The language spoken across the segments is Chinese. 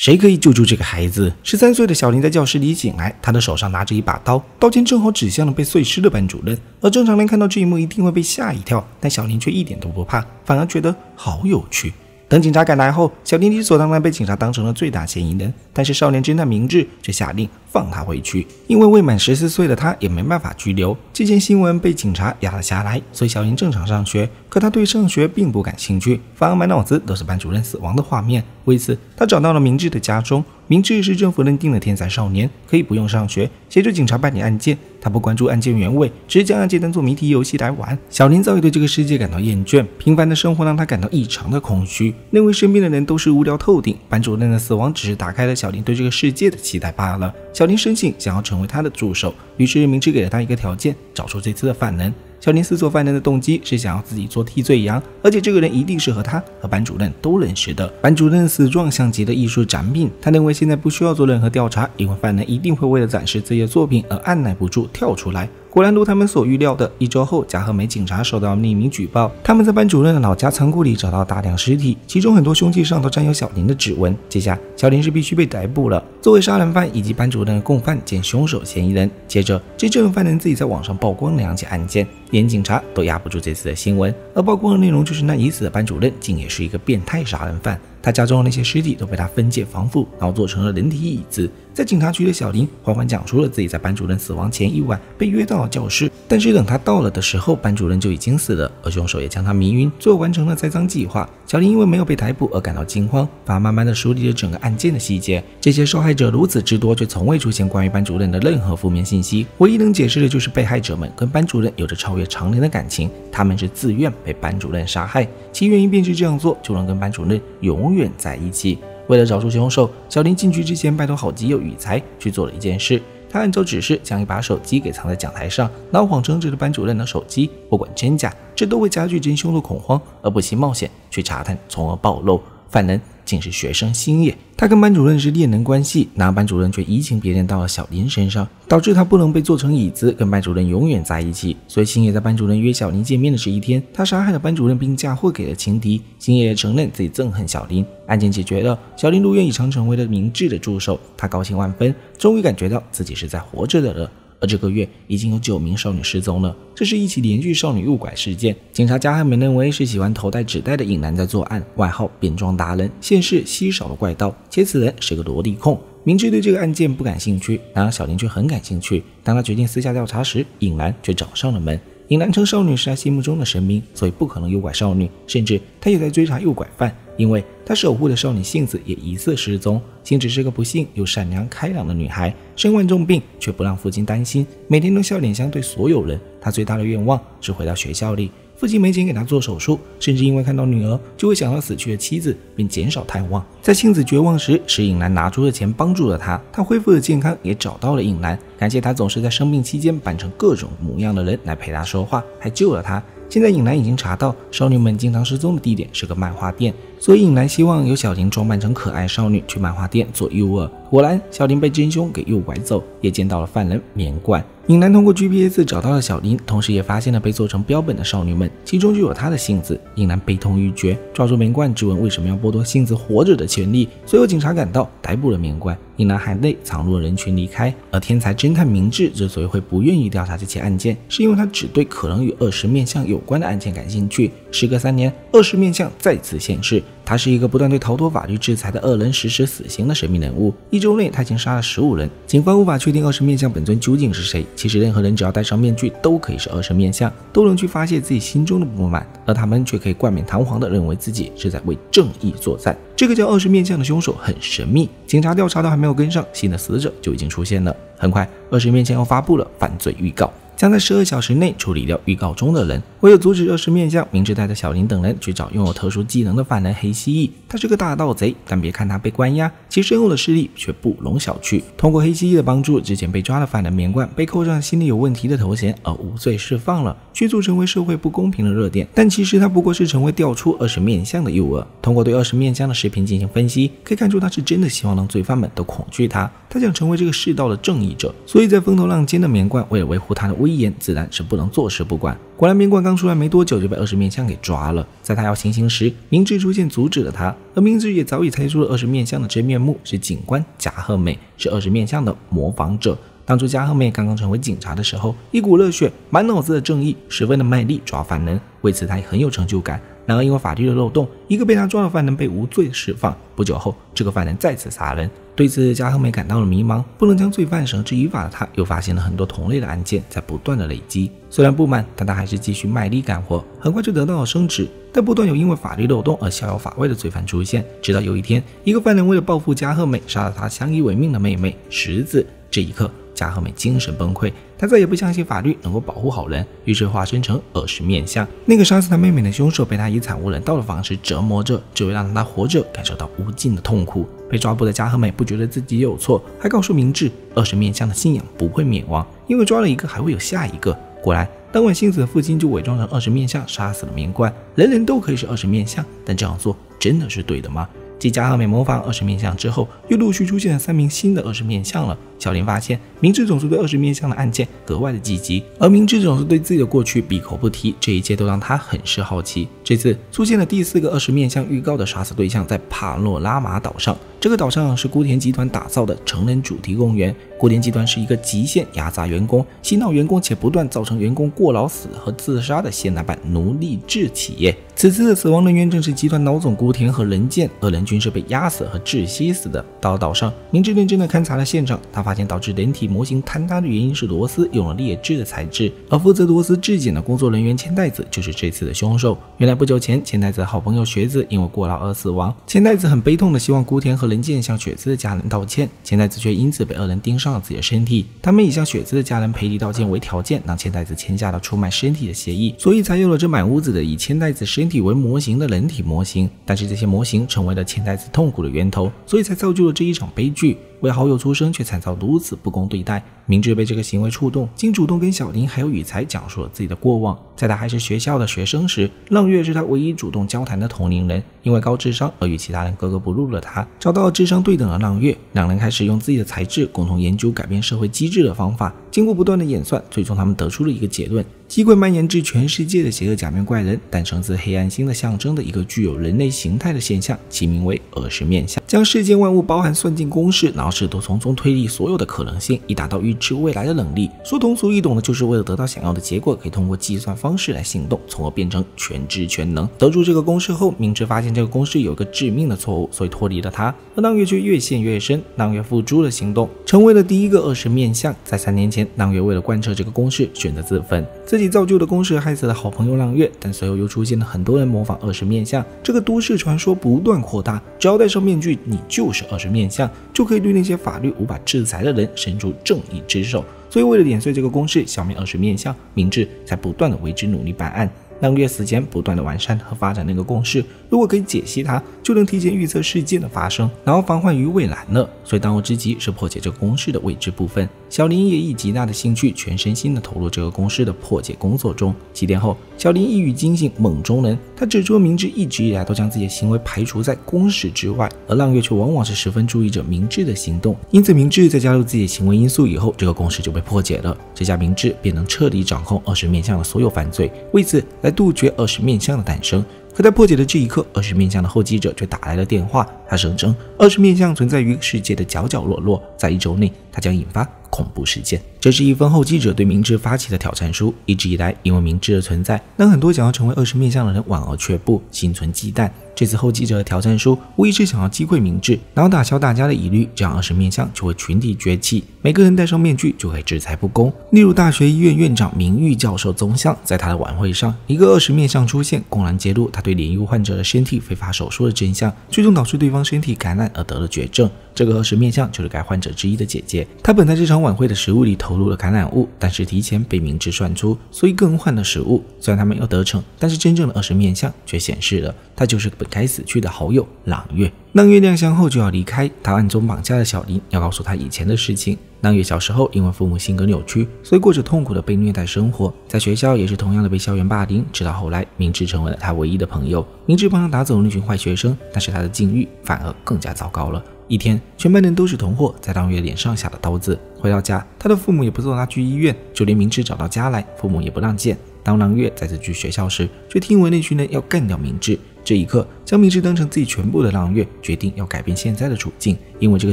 谁可以救助这个孩子？十三岁的小林在教室里醒来，他的手上拿着一把刀，刀尖正好指向了被碎尸的班主任。而正常人看到这一幕一定会被吓一跳，但小林却一点都不怕，反而觉得好有趣。等警察赶来后，小林理所当然被警察当成了最大嫌疑人。但是少年侦探明智却下令放他回去，因为未满十四岁的他也没办法拘留。这件新闻被警察压了下来，所以小林正常上学。可他对上学并不感兴趣，反而满脑子都是班主任死亡的画面。为此，他找到了明智的家中。明智是政府认定的天才少年，可以不用上学，协助警察办理案件。他不关注案件原委，只将案件当做谜题游戏来玩。小林早已对这个世界感到厌倦，平凡的生活让他感到异常的空虚，那位身边的人都是无聊透顶。班主任的死亡只是打开了小林对这个世界的期待罢了。小林深信想要成为他的助手，于是明智给了他一个条件：找出这次的犯人。小林思索犯人的动机是想要自己做替罪羊，而且这个人一定是和他和班主任都认识的。班主任死状像极的艺术展品，他认为现在不需要做任何调查，因为犯人一定会为了展示自己的作品而按耐不住跳出来。果然如他们所预料的，一周后，嘉禾美警察收到匿名举报，他们在班主任的老家仓库里找到大量尸体，其中很多凶器上都沾有小林的指纹。接下，小林是必须被逮捕了，作为杀人犯以及班主任的共犯兼凶手嫌疑人。接着，这证人犯人自己在网上曝光两起案件，连警察都压不住这次的新闻，而曝光的内容就是那已死的班主任竟也是一个变态杀人犯。他家中的那些尸体都被他分解防腐，然后做成了人体椅子。在警察局的小林缓缓讲述了自己在班主任死亡前一晚被约到了教室，但是等他到了的时候，班主任就已经死了，而凶手也将他迷晕，最后完成了栽赃计划。小林因为没有被逮捕而感到惊慌，反而慢慢的梳理了整个案件的细节。这些受害者如此之多，却从未出现关于班主任的任何负面信息，唯一能解释的就是被害者们跟班主任有着超越常人的感情，他们是自愿被班主任杀害，其原因便是这样做就能跟班主任永远在一起。为了找出凶手，小林进去之前拜托好基友雨才去做了一件事。他按照指示将一把手机给藏在讲台上，然后谎称这是班主任的手机。不管真假，这都会加剧真凶的恐慌，而不惜冒险去查探，从而暴露犯人。竟是学生星野，他跟班主任是恋人关系，然班主任却移情别恋到了小林身上，导致他不能被做成椅子，跟班主任永远在一起。所以星野在班主任约小林见面的这一天，他杀害了班主任，并嫁祸给了情敌。星野承认自己憎恨小林。案件解决了，小林如愿以偿成为了明智的助手，他高兴万分，终于感觉到自己是在活着的了。而这个月已经有九名少女失踪了，这是一起连续少女诱拐事件。警察加害们认为是喜欢头戴纸袋的影男在作案，外号变装达人，现世稀少的怪盗，且此人是个萝莉控。明知对这个案件不感兴趣，然而小林却很感兴趣。当他决定私下调查时，影男却找上了门。尹兰称少女是他心目中的神明，所以不可能诱拐少女，甚至他也在追查诱拐犯。因为他守护的少女杏子也疑似失踪，杏子是个不幸又善良开朗的女孩，身患重病却不让父亲担心，每天都笑脸相对所有人。她最大的愿望是回到学校里，父亲没钱给他做手术，甚至因为看到女儿就会想到死去的妻子，并减少探望。在杏子绝望时，石影男拿出了钱帮助了她，她恢复了健康，也找到了影男，感谢他总是在生病期间扮成各种模样的人来陪她说话，还救了她。现在影男已经查到少女们经常失踪的地点是个漫画店，所以影男希望由小林装扮成可爱少女去漫画店做诱饵。果然，小林被真凶给诱拐走，也见到了犯人棉冠。影男通过 GPS 找到了小林，同时也发现了被做成标本的少女们，其中就有他的性子。影男悲痛欲绝，抓住棉冠质问为什么要剥夺性子活着的权利。随后警察赶到，逮捕了棉冠。影男含泪藏入人群离开。而天才侦探明智之所以会不愿意调查这起案件，是因为他只对可能与二十面相有关的案件感兴趣。时隔三年，二十面相再次现世。他是一个不断对逃脱法律制裁的恶人实施死刑的神秘人物。一周内，他已经杀了十五人。警方无法确定恶神面相本尊究竟是谁。其实，任何人只要戴上面具，都可以是恶神面相，都能去发泄自己心中的不满，而他们却可以冠冕堂皇地认为自己是在为正义作战。这个叫恶神面相的凶手很神秘，警察调查都还没有跟上，新的死者就已经出现了。很快，恶神面相又发布了犯罪预告。将在十二小时内处理掉预告中的人。为了阻止恶势面相，明智带着小林等人去找拥有特殊技能的犯人黑蜥蜴。他是个大盗贼，但别看他被关押，其身后的势力却不容小觑。通过黑蜥蜴的帮助，之前被抓的犯人棉冠被扣上心理有问题的头衔，而无罪释放了，迅速成为社会不公平的热点。但其实他不过是成为调出二十面相的诱饵。通过对二十面相的视频进行分析，可以看出他是真的希望让罪犯们都恐惧他。他想成为这个世道的正义者，所以在风头浪尖的棉冠为了维护他的威严，自然是不能坐视不管。果然，棉冠刚出来没多久就被二十面相给抓了。在他要行刑时，明智出现阻止了他，而明智也早已猜出了二十面相的真面目是警官贾鹤美，是二十面相的模仿者。当初加贺美刚刚成为警察的时候，一股热血，满脑子的正义，十分的卖力抓犯人，为此他也很有成就感。然而因为法律的漏洞，一个被他抓的犯人被无罪释放。不久后，这个犯人再次杀人，对此加贺美感到了迷茫，不能将罪犯绳之以法的他，又发现了很多同类的案件在不断的累积。虽然不满，但他还是继续卖力干活，很快就得到了升职。但不断有因为法律漏洞而逍遥法外的罪犯出现，直到有一天，一个犯人为了报复加贺美，杀了他相依为命的妹妹石子。这一刻。加贺美精神崩溃，他再也不相信法律能够保护好人，于是化身成恶十面相。那个杀死他妹妹的凶手被他以惨无人道的方式折磨着，只为让他活着感受到无尽的痛苦。被抓捕的加贺美不觉得自己有错，还告诉明智，二十面相的信仰不会灭亡，因为抓了一个还会有下一个。果然，当晚幸子的父亲就伪装成二十面相杀死了棉冠。人人都可以是二十面相，但这样做真的是对的吗？继加贺美模仿二十面相之后，又陆续出现了三名新的二十面相了。小林发现，明智总是对二十面相的案件格外的积极，而明智总是对自己的过去闭口不提，这一切都让他很是好奇。这次出现了第四个二十面相预告的杀死对象，在帕诺拉马岛上。这个岛上是孤田集团打造的成人主题公园。孤田集团是一个极限压榨员工、洗脑员工且不断造成员工过劳死和自杀的现代版奴隶制企业。此次的死亡人员正是集团老总孤田和人健，二人均是被压死和窒息死的。到了岛上，明智认真的勘察了现场，他发发现导致人体模型坍塌的原因是螺丝用了劣质的材质，而负责螺丝质检的工作人员千代子就是这次的凶手。原来不久前，千代子的好朋友雪子因为过劳而死亡，千代子很悲痛的希望孤田和人健向雪子的家人道歉，千代子却因此被二人盯上了自己的身体。他们以向雪子的家人赔礼道歉为条件，让千代子签下了出卖身体的协议，所以才有了这满屋子的以千代子身体为模型的人体模型。但是这些模型成为了千代子痛苦的源头，所以才造就了这一场悲剧。为好友出生，却惨遭如此不公对待。明智被这个行为触动，竟主动跟小林还有雨才讲述了自己的过往。在他还是学校的学生时，浪月是他唯一主动交谈的同龄人，因为高智商而与其他人格格不入的他，找到了智商对等的浪月，两人开始用自己的才智共同研究改变社会机制的方法。经过不断的演算，最终他们得出了一个结论。机会蔓延至全世界的邪恶假面怪人，诞生自黑暗星的象征的一个具有人类形态的现象，其名为恶十面相，将世间万物包含算进公式，然后试图从中推理所有的可能性，以达到预知未来的能力。说通俗易懂的，就是为了得到想要的结果，可以通过计算方式来行动，从而变成全知全能。得出这个公式后，明智发现这个公式有一个致命的错误，所以脱离了他。而浪月却越陷越深，浪月付诸了行动，成为了第一个恶十面相。在三年前，浪月为了贯彻这个公式，选择自焚。自自己造就的公式害死了好朋友浪月，但随后又出现了很多人模仿二十面相，这个都市传说不断扩大。只要戴上面具，你就是二十面相，就可以对那些法律无法制裁的人伸出正义之手。所以为了碾碎这个公式，消灭二十面相，明智才不断的为之努力办案。浪月死前不断的完善和发展那个公式，如果可以解析它，就能提前预测事件的发生，然后防患于未然了。所以当务之急是破解这个公式的未知部分。小林也以极大的兴趣，全身心的投入这个公式的破解工作中。几天后，小林一语惊醒梦中人，他指出明智一直以来都将自己的行为排除在公式之外，而浪月却往往是十分注意着明智的行动。因此，明智在加入自己的行为因素以后，这个公式就被破解了。这下明智便能彻底掌控二十面相的所有犯罪。为此来。杜绝二十面相的诞生，可在破解的这一刻，二十面相的后继者却打来了电话。他声称，二十面相存在于世界的角角落落，在一周内，他将引发恐怖事件。这是一封后继者对明智发起的挑战书。一直以来，因为明智的存在，让很多想要成为二十面相的人望而却步，心存忌惮。这次后继者的挑战书无疑是想要击溃明智，然后打消大家的疑虑，这样二十面相就会群体崛起，每个人戴上面具就可以制裁不公。例如，大学医院院长名誉教授宗相，在他的晚会上，一个二十面相出现，公然揭露他对脸忧患者的身体非法手术的真相，最终导致对方身体感染而得了绝症。这个二十面相就是该患者之一的姐姐，她本在这场晚会的食物里投入了感染物，但是提前被明智算出，所以更换了食物。虽然他没有得逞，但是真正的二十面相却显示了，他就是本该死去的好友朗月。朗月亮相后就要离开，他暗中绑架了小林，要告诉他以前的事情。朗月小时候因为父母性格扭曲，所以过着痛苦的被虐待生活，在学校也是同样的被校园霸凌。直到后来，明智成为了他唯一的朋友，明智帮他打走了那群坏学生，但是他的境遇反而更加糟糕了。一天，全班人都是同伙，在朗月脸上下了刀子。回到家，他的父母也不送他去医院，就连明智找到家来，父母也不让见。当朗月再次去学校时，却听闻那群人要干掉明智。这一刻，将明智当成自己全部的浪月，决定要改变现在的处境。因为这个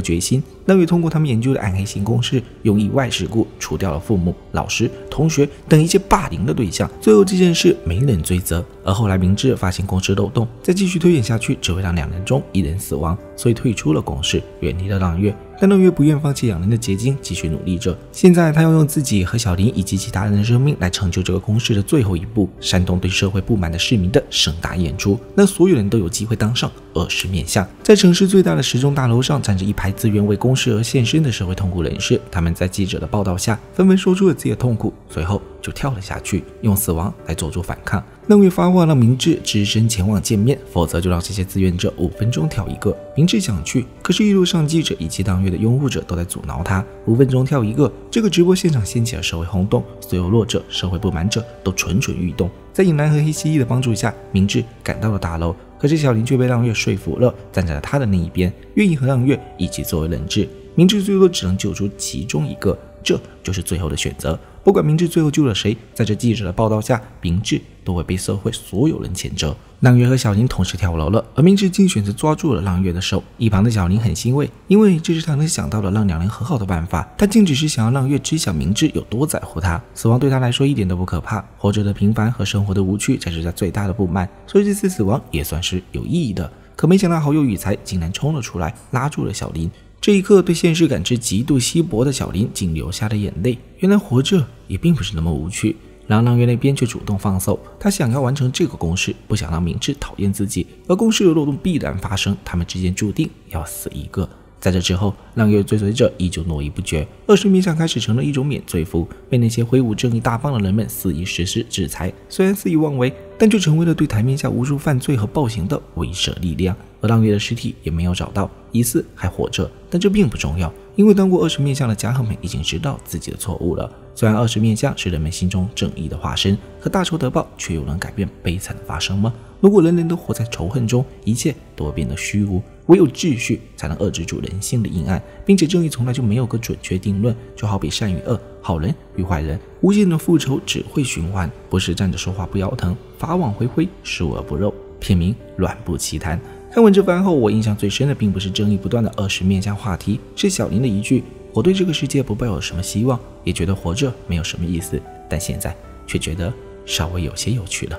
决心，浪月通过他们研究的暗黑型公式，用意外事故除掉了父母、老师、同学等一些霸凌的对象。最后这件事没人追责。而后来明智发现公式漏洞，再继续推演下去，只会让两人中一人死亡，所以退出了公式，远离了浪月。但乐月不愿放弃两人的结晶，继续努力着。现在他要用自己和小林以及其他人的生命来成就这个公式的最后一步，煽动对社会不满的市民的盛大演出，让所有人都有机会当上二十面相。在城市最大的时钟大楼上，站着一排自愿为公式而献身的社会痛苦人士。他们在记者的报道下，纷纷说出了自己的痛苦，随后就跳了下去，用死亡来做出反抗。浪月发话让明智只身前往见面，否则就让这些志愿者五分钟跳一个。明智想去，可是，一路上记者以及当月的拥护者都在阻挠他。五分钟跳一个，这个直播现场掀起了社会轰动，所有弱者、社会不满者都蠢蠢欲动。在影男和黑蜥蜴的帮助下，明智赶到了大楼，可是小林却被浪月说服了，站在了他的那一边，愿意和浪月一起作为人质。明智最多只能救出其中一个，这就是最后的选择。不管明智最后救了谁，在这记者的报道下，明智都会被社会所有人谴责。浪月和小林同时跳楼了，而明智竟选择抓住了浪月的手。一旁的小林很欣慰，因为这是他能想到的让两人和好的办法。他竟只是想要浪月知晓明智有多在乎他。死亡对他来说一点都不可怕，活着的平凡和生活的无趣才是他最大的不满。所以这次死亡也算是有意义的。可没想到好友雨才竟然冲了出来，拉住了小林。这一刻，对现实感知极度稀薄的小林竟流下了眼泪。原来活着也并不是那么无趣。狼狼月那边却主动放手，他想要完成这个公式，不想让明智讨厌自己。而公式的漏洞必然发生，他们之间注定要死一个。在这之后，浪月追随者依旧络绎不绝。二十面相开始成了一种免罪符，被那些挥舞正义大棒的人们肆意实施制裁。虽然肆意妄为，但却成为了对台面下无数犯罪和暴行的威慑力量。而浪月的尸体也没有找到，疑似还活着，但这并不重要，因为当过二十面相的家伙们已经知道自己的错误了。虽然二十面相是人们心中正义的化身，可大仇得报却又能改变悲惨的发生吗？如果人人都活在仇恨中，一切都会变得虚无。唯有秩序才能遏制住人性的阴暗，并且正义从来就没有个准确定论。就好比善与恶，好人与坏人，无限的复仇只会循环。不是站着说话不腰疼，法网恢恢，疏而不漏。片名乱步奇谈。看完这番后，我印象最深的并不是争议不断的二十面相话题，是小林的一句：“我对这个世界不抱有什么希望，也觉得活着没有什么意思，但现在却觉得稍微有些有趣了。”